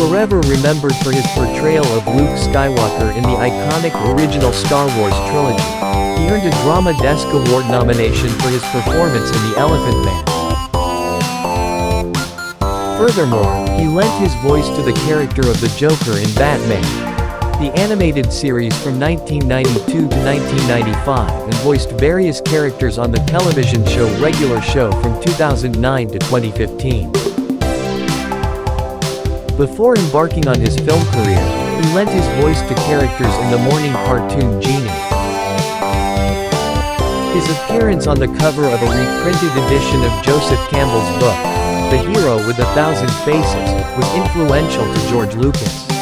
forever remembered for his portrayal of Luke Skywalker in the iconic original Star Wars trilogy. He earned a Drama Desk Award nomination for his performance in The Elephant Man. Furthermore, he lent his voice to the character of the Joker in Batman, the animated series from 1992 to 1995 and voiced various characters on the television show Regular Show from 2009 to 2015. Before embarking on his film career, he lent his voice to characters in the morning cartoon Jeannie. His appearance on the cover of a reprinted edition of Joseph Campbell's book, The Hero with a Thousand Faces, was influential to George Lucas.